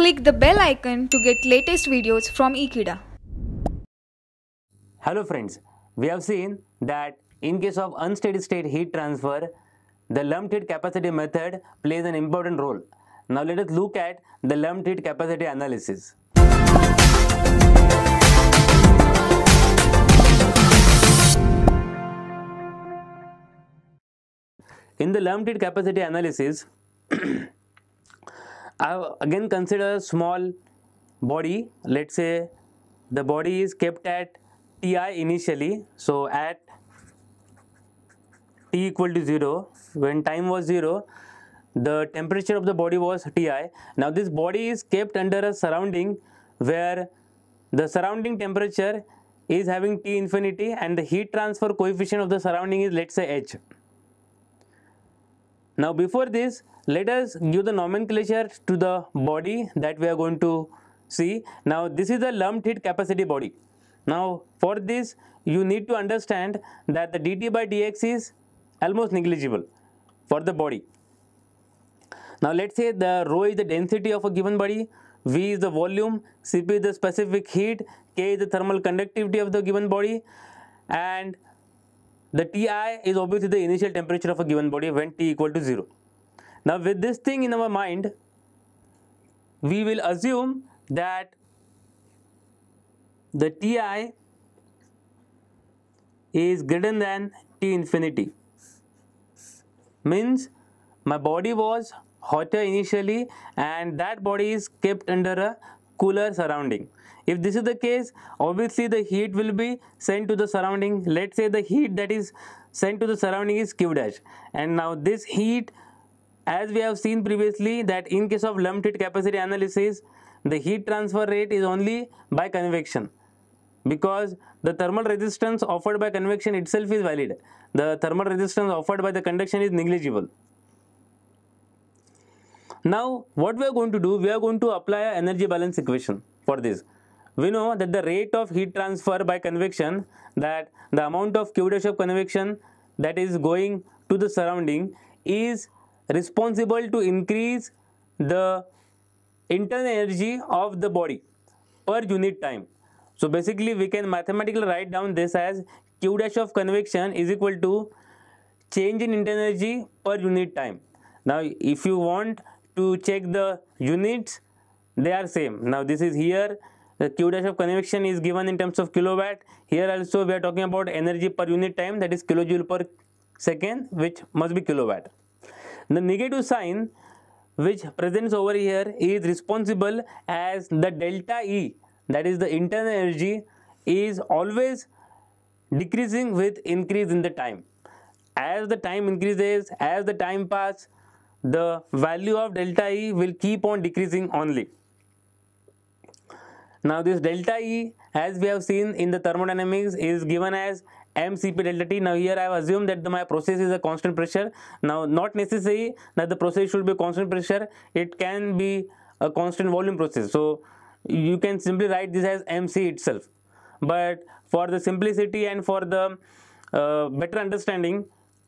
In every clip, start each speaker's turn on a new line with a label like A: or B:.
A: Click the bell icon to get latest videos from Ekeeda.
B: Hello friends, we have seen that in case of unsteady state heat transfer, the lumped heat capacity method plays an important role. Now let us look at the lumped heat capacity analysis. In the lumped heat capacity analysis, I again consider a small body. Let's say the body is kept at Ti initially. So at T equal to 0, when time was 0, the temperature of the body was Ti. Now this body is kept under a surrounding where the surrounding temperature is having T infinity and the heat transfer coefficient of the surrounding is let's say H. Now before this, let us give the nomenclature to the body that we are going to see. Now this is the lumped heat capacity body. Now for this, you need to understand that the dt by dx is almost negligible for the body. Now let's say the rho is the density of a given body, V is the volume, Cp is the specific heat, K is the thermal conductivity of the given body and the Ti is obviously the initial temperature of a given body when T equal to 0. Now with this thing in our mind, we will assume that the Ti is greater than T infinity. Means my body was hotter initially and that body is kept under a cooler surrounding. If this is the case, obviously the heat will be sent to the surrounding. Let's say the heat that is sent to the surrounding is Q dash. And now this heat, as we have seen previously that in case of lumped heat capacity analysis, the heat transfer rate is only by convection because the thermal resistance offered by convection itself is valid. The thermal resistance offered by the conduction is negligible. Now what we are going to do, we are going to apply an energy balance equation for this. We know that the rate of heat transfer by convection that the amount of Q dash of convection that is going to the surrounding is responsible to increase the internal energy of the body per unit time. So basically we can mathematically write down this as Q dash of convection is equal to change in internal energy per unit time. Now if you want to check the units they are same now this is here the q dash of convection is given in terms of kilowatt. Here also we are talking about energy per unit time that is kilojoule per second which must be kilowatt. The negative sign which presents over here is responsible as the delta e that is the internal energy is always decreasing with increase in the time. As the time increases as the time passes the value of delta E will keep on decreasing only. Now this delta E as we have seen in the thermodynamics is given as mCp delta T. Now here I have assumed that the, my process is a constant pressure. Now not necessary that the process should be constant pressure. It can be a constant volume process. So you can simply write this as mc itself. But for the simplicity and for the uh, better understanding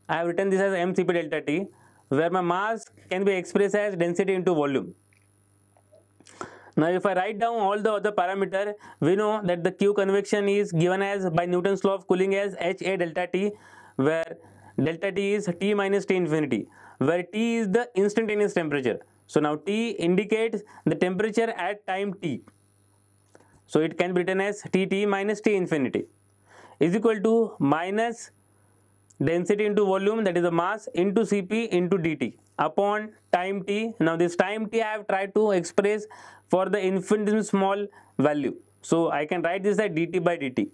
B: I have written this as mCp delta T where my mass can be expressed as density into volume. Now if I write down all the other parameter, we know that the Q convection is given as by Newton's law of cooling as HA delta T where delta T is T minus T infinity where T is the instantaneous temperature. So now T indicates the temperature at time T. So it can be written as Tt minus T infinity is equal to minus density into volume that is the mass into Cp into dt upon time t. Now this time t I have tried to express for the infinitesimal small value. So I can write this as dt by dt.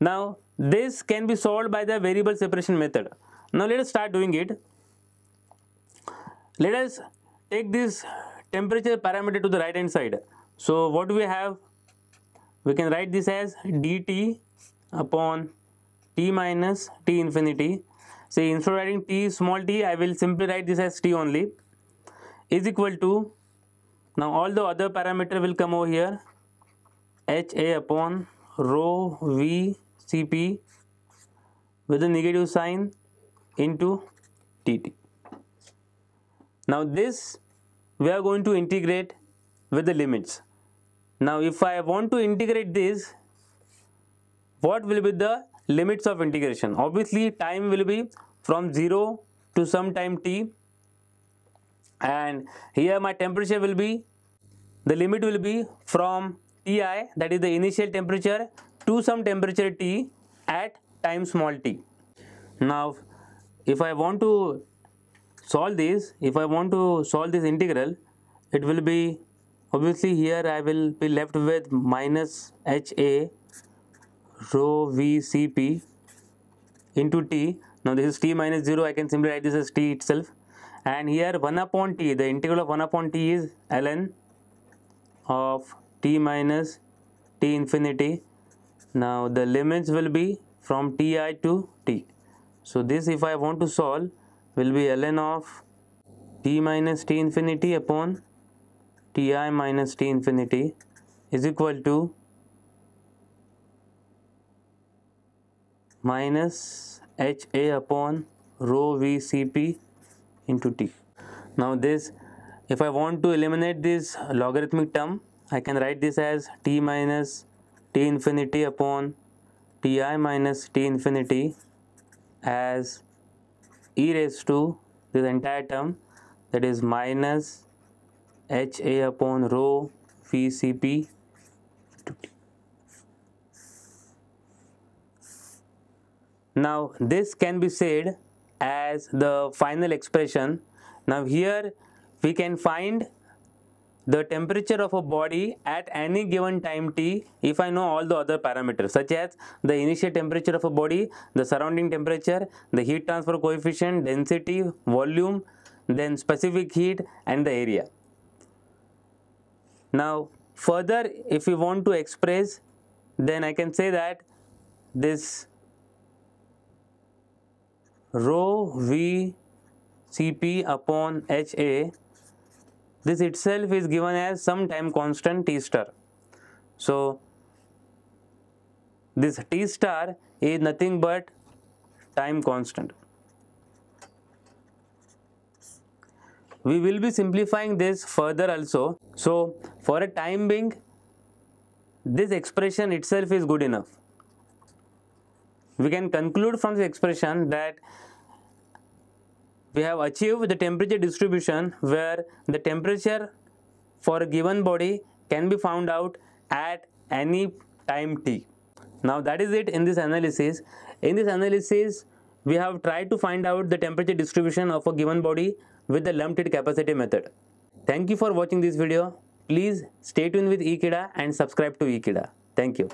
B: Now this can be solved by the variable separation method. Now let us start doing it. Let us take this temperature parameter to the right hand side. So what do we have? We can write this as dt upon t minus t infinity. Say instead of writing t small t I will simply write this as t only. Is equal to now all the other parameter will come over here. H a upon rho v cp with a negative sign into tt now this we are going to integrate with the limits. Now if I want to integrate this, what will be the limits of integration? Obviously time will be from 0 to some time t and here my temperature will be, the limit will be from Ti that is the initial temperature to some temperature T at time small t. Now if I want to solve this, if I want to solve this integral, it will be obviously here I will be left with minus HA rho V Cp into T. Now this is T minus 0, I can simply write this as T itself. And here 1 upon T, the integral of 1 upon T is ln of T minus T infinity. Now the limits will be from Ti to T. So this if I want to solve will be ln of t minus t infinity upon ti minus t infinity is equal to minus ha upon rho VCP into t. Now this if I want to eliminate this logarithmic term I can write this as t minus t infinity upon ti minus t infinity as e raised to this entire term that is minus ha upon rho vcp to t. Now this can be said as the final expression. Now here we can find the temperature of a body at any given time t if I know all the other parameters such as the initial temperature of a body, the surrounding temperature, the heat transfer coefficient, density, volume, then specific heat and the area. Now further if we want to express then I can say that this rho v Cp upon Ha this itself is given as some time constant t star. So this t star is nothing but time constant. We will be simplifying this further also. So for a time being this expression itself is good enough we can conclude from this expression that we have achieved the temperature distribution where the temperature for a given body can be found out at any time t. Now that is it in this analysis. In this analysis, we have tried to find out the temperature distribution of a given body with the lumped heat capacity method. Thank you for watching this video. Please stay tuned with Ekeeda and subscribe to Ekeeda. Thank you.